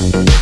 Thank